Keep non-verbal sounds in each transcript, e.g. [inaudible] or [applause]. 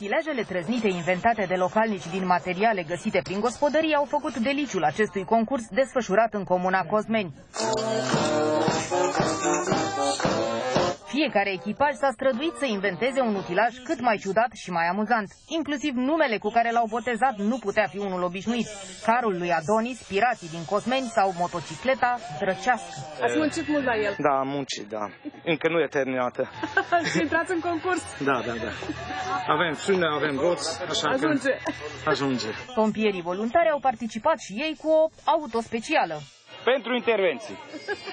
Stilajele trăznite inventate de localnici din materiale găsite prin gospodărie au făcut deliciul acestui concurs desfășurat în comuna Cosmeni. Fiecare echipaj s-a străduit să inventeze un utilaj cât mai ciudat și mai amuzant. Inclusiv numele cu care l-au botezat nu putea fi unul obișnuit. Carul lui Adonis, pirații din Cosmeni sau motocicleta drăcească. Ați muncit mult la el Da, am muncit, da. Încă nu e terminată. [laughs] și intrați în concurs. Da, da, da. Avem frâne, avem roți, așa Ajunge. că ajunge. Pompierii voluntari au participat și ei cu o auto specială. Pentru intervenții.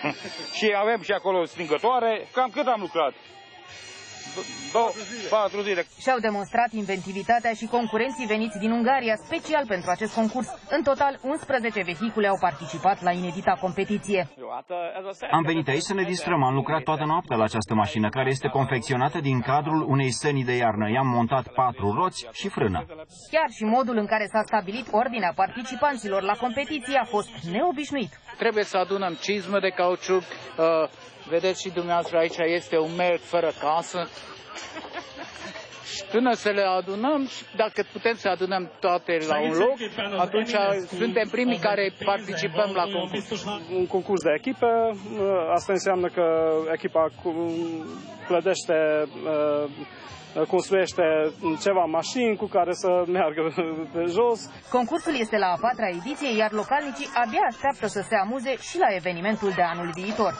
[laughs] și avem și acolo stingătoare. Cam cât am lucrat? Două, patru zile. Și-au demonstrat inventivitatea și concurenții veniți din Ungaria special pentru acest concurs. În total, 11 vehicule au participat la inedita competiție. Am venit aici să ne distrăm. Am lucrat toată noaptea la această mașină, care este confecționată din cadrul unei săni de iarnă. I-am montat patru roți și frână. Chiar și modul în care s-a stabilit ordinea participanților la competiție a fost neobișnuit. Trebuie să adunăm cizmă de cauciuc. Uh, vedeți și dumneavoastră aici este un merg fără casă. Și până să le adunăm, și dacă putem să adunăm toate la un loc, atunci suntem primii care participăm la concurs. un concurs de echipă. Asta înseamnă că echipa cu- clădește, uh, construiește ceva mașini cu care să meargă [laughs] pe jos. Concursul este la a patra ediție, iar localnicii abia așteaptă să se amuze și la evenimentul de anul viitor.